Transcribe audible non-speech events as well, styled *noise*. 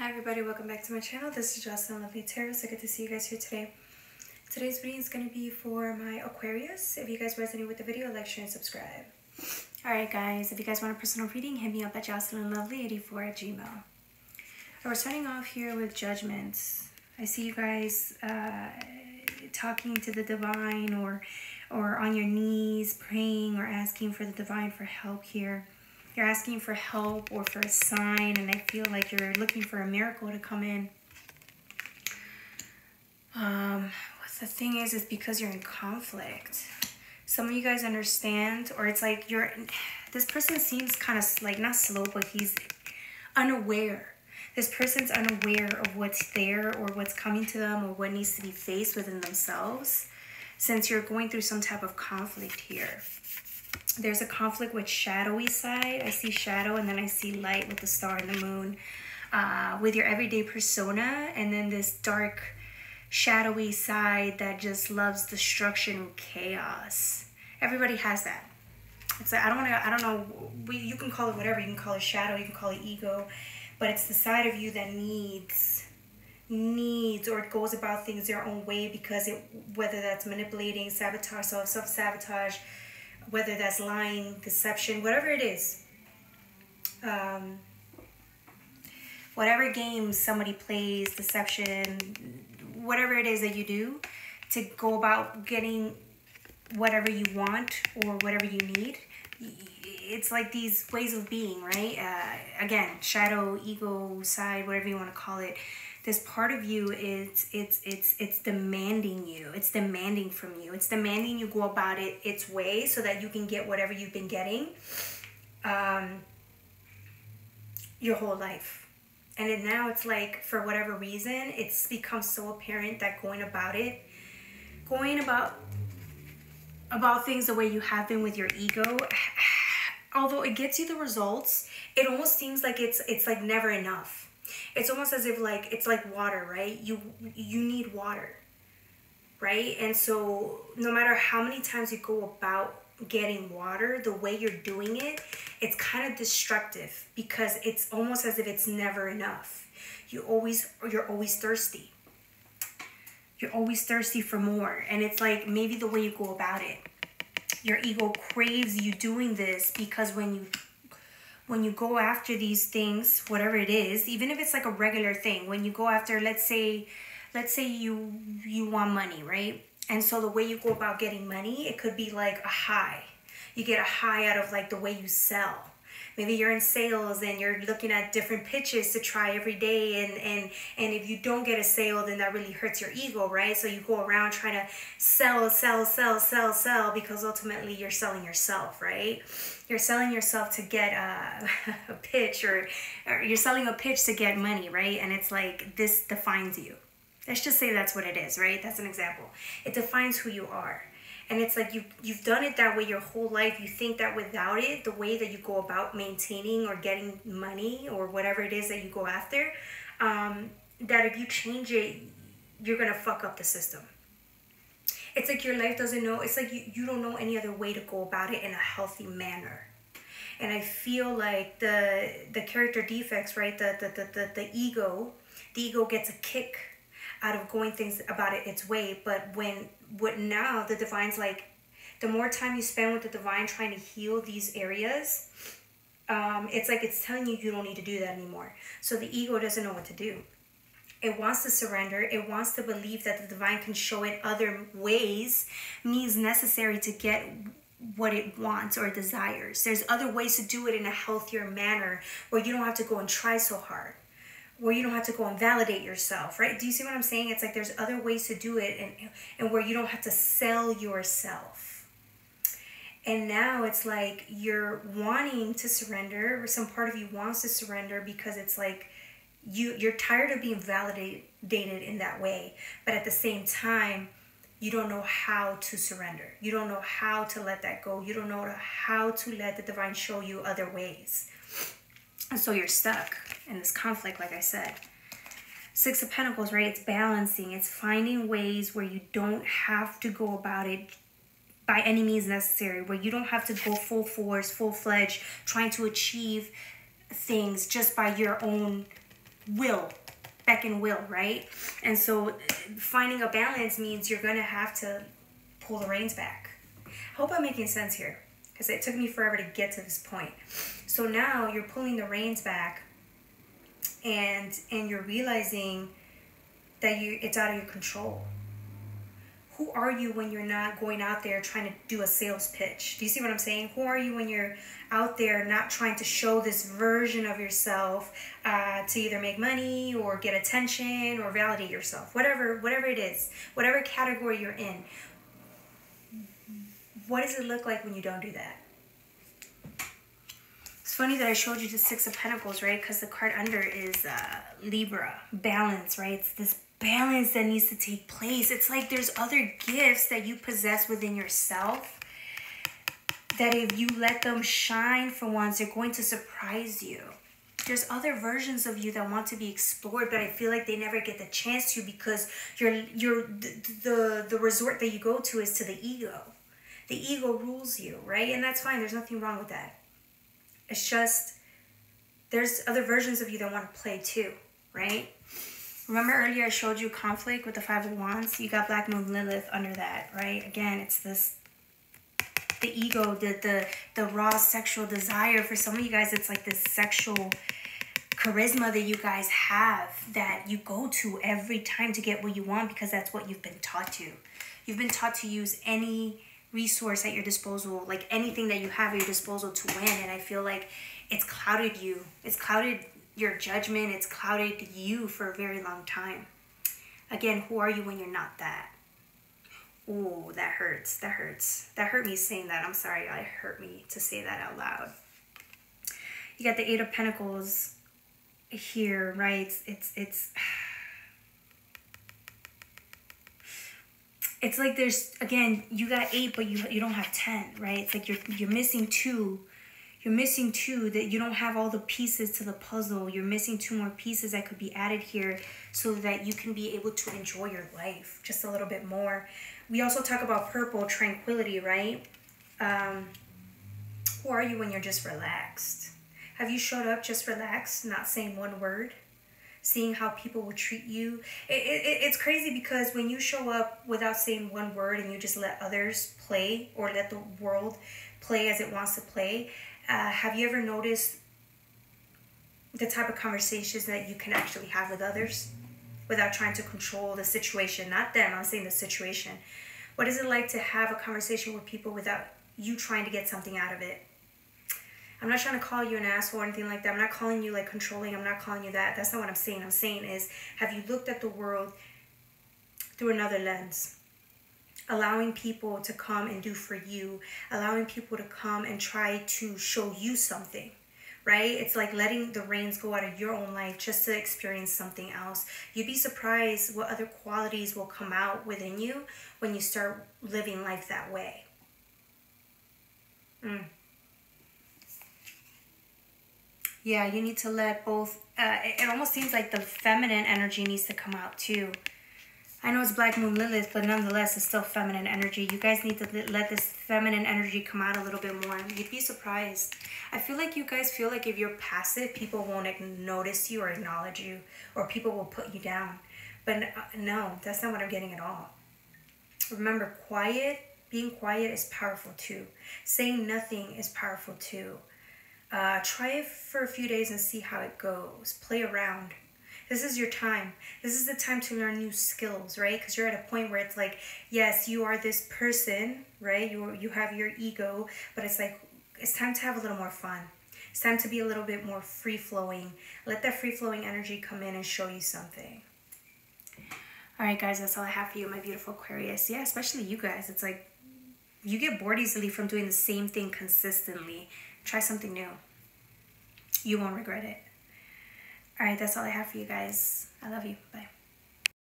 Hi everybody, welcome back to my channel. This is Jocelyn Lovely Tarot. So good to see you guys here today. Today's reading is going to be for my Aquarius. If you guys resonate with the video, like, share, and subscribe. Alright guys, if you guys want a personal reading, hit me up at jocelynlovely84 at gmail. We're starting off here with judgments. I see you guys uh, talking to the divine or, or on your knees praying or asking for the divine for help here you're asking for help or for a sign and I feel like you're looking for a miracle to come in. Um, what the thing is, is because you're in conflict. Some of you guys understand, or it's like you're, this person seems kind of like, not slow, but he's unaware. This person's unaware of what's there or what's coming to them or what needs to be faced within themselves since you're going through some type of conflict here there's a conflict with shadowy side. I see shadow and then I see light with the star and the moon. Uh, with your everyday persona and then this dark shadowy side that just loves destruction and chaos. Everybody has that. It's like, I don't want to, I don't know, we, you can call it whatever. You can call it shadow, you can call it ego, but it's the side of you that needs needs or it goes about things their own way because it whether that's manipulating sabotage self self-sabotage whether that's lying, deception, whatever it is. Um, whatever games somebody plays, deception, whatever it is that you do to go about getting whatever you want or whatever you need. It's like these ways of being, right? Uh, again, shadow, ego, side, whatever you want to call it this part of you is it's it's it's demanding you. It's demanding from you. It's demanding you go about it its way so that you can get whatever you've been getting um, your whole life. And now it's like for whatever reason it's become so apparent that going about it going about about things the way you have been with your ego *sighs* although it gets you the results it almost seems like it's it's like never enough it's almost as if like it's like water right? You you need water right? And so no matter how many times you go about getting water the way you're doing it it's kind of destructive because it's almost as if it's never enough. You always you're always thirsty. You're always thirsty for more. And it's like maybe the way you go about it your ego craves you doing this because when you when you go after these things, whatever it is, even if it's like a regular thing, when you go after, let's say, let's say you you want money, right? And so the way you go about getting money, it could be like a high. You get a high out of like the way you sell maybe you're in sales and you're looking at different pitches to try every day and and and if you don't get a sale then that really hurts your ego right? So you go around trying to sell sell sell sell sell because ultimately you're selling yourself right? You're selling yourself to get a, *laughs* a pitch or, or you're selling a pitch to get money right? And it's like this defines you. Let's just say that's what it is right? That's an example. It defines who you are and it's like you you've done it that way your whole life. You think that without it the way that you go about maintaining or getting money or whatever it is that you go after um, that if you change it you're gonna fuck up the system. It's like your life doesn't know it's like you, you don't know any other way to go about it in a healthy manner. And i feel like the the character defects right? The the the, the, the ego the ego gets a kick out of going things about it its way. But when what now the divine's like, the more time you spend with the divine trying to heal these areas, um, it's like it's telling you you don't need to do that anymore. So the ego doesn't know what to do. It wants to surrender. It wants to believe that the divine can show it other ways, means necessary to get what it wants or desires. There's other ways to do it in a healthier manner where you don't have to go and try so hard where you don't have to go and validate yourself, right? Do you see what I'm saying? It's like there's other ways to do it and, and where you don't have to sell yourself. And now it's like you're wanting to surrender, or some part of you wants to surrender because it's like you you're tired of being validated in that way. But at the same time, you don't know how to surrender. You don't know how to let that go. You don't know how to let the divine show you other ways. And so you're stuck in this conflict, like I said. Six of Pentacles, right? It's balancing. It's finding ways where you don't have to go about it by any means necessary, where you don't have to go full force, full fledged, trying to achieve things just by your own will beckon will, right? And so finding a balance means you're gonna have to pull the reins back. I hope I'm making sense here because it took me forever to get to this point. So now you're pulling the reins back and and you're realizing that you it's out of your control who are you when you're not going out there trying to do a sales pitch? Do you see what I'm saying? Who are you when you're out there not trying to show this version of yourself uh, to either make money or get attention or validate yourself? Whatever, whatever it is, whatever category you're in. What does it look like when you don't do that? Funny that I showed you the Six of Pentacles, right? Because the card under is uh, Libra, balance, right? It's this balance that needs to take place. It's like there's other gifts that you possess within yourself that if you let them shine for once, they're going to surprise you. There's other versions of you that want to be explored, but I feel like they never get the chance to because you're you're the the, the resort that you go to is to the ego. The ego rules you, right? And that's fine. There's nothing wrong with that. It's just there's other versions of you that want to play too, right? Remember earlier I showed you conflict with the Five of Wands? You got Black Moon Lilith under that, right? Again, it's this, the ego, the, the, the raw sexual desire. For some of you guys, it's like this sexual charisma that you guys have that you go to every time to get what you want because that's what you've been taught to. You've been taught to use any resource at your disposal, like anything that you have at your disposal to win. And I feel like it's clouded you. It's clouded your judgment, it's clouded you for a very long time. Again, who are you when you're not that? Oh, that hurts. That hurts. That hurt me saying that. I'm sorry. It hurt me to say that out loud. You got the Eight of Pentacles here, right? It's it's it's, it's like there's again, you got eight, but you you don't have ten, right? It's like you're you're missing two. You're missing two that you don't have all the pieces to the puzzle. You're missing two more pieces that could be added here so that you can be able to enjoy your life just a little bit more. We also talk about purple tranquility right? Um, who are you when you're just relaxed? Have you showed up just relaxed not saying one word seeing how people will treat you it, it, it's crazy because when you show up without saying one word and you just let others play or let the world play as it wants to play uh, have you ever noticed the type of conversations that you can actually have with others without trying to control the situation? Not them, I'm saying the situation. What is it like to have a conversation with people without you trying to get something out of it? I'm not trying to call you an asshole or anything like that. I'm not calling you like controlling. I'm not calling you that. That's not what I'm saying. I'm saying is, have you looked at the world through another lens? allowing people to come and do for you, allowing people to come and try to show you something right? It's like letting the reins go out of your own life just to experience something else. You'd be surprised what other qualities will come out within you when you start living life that way. Mm. Yeah, you need to let both, uh, it, it almost seems like the feminine energy needs to come out too. I know it's Black Moon Lilith, but nonetheless, it's still feminine energy. You guys need to let this feminine energy come out a little bit more. You'd be surprised. I feel like you guys feel like if you're passive, people won't notice you or acknowledge you, or people will put you down. But uh, no, that's not what I'm getting at all. Remember, quiet, being quiet is powerful too. Saying nothing is powerful too. Uh, try it for a few days and see how it goes. Play around. This is your time. This is the time to learn new skills, right? Because you're at a point where it's like, yes, you are this person, right? You you have your ego, but it's like it's time to have a little more fun. It's time to be a little bit more free flowing. Let that free flowing energy come in and show you something. All right, guys, that's all I have for you, my beautiful Aquarius. Yeah, especially you guys. It's like you get bored easily from doing the same thing consistently. Try something new. You won't regret it. All right, that's all I have for you guys. I love you. Bye.